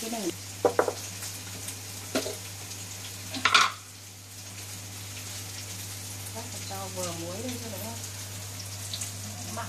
cái này. Chắc cho vừa muối lên cho nó mặn.